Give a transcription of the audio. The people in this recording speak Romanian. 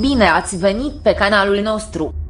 Bine ați venit pe canalul nostru!